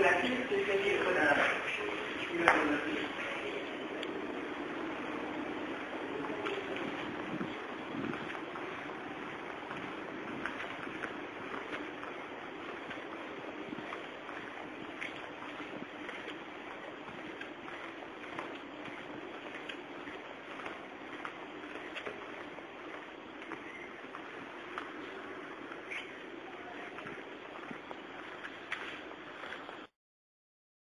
la gente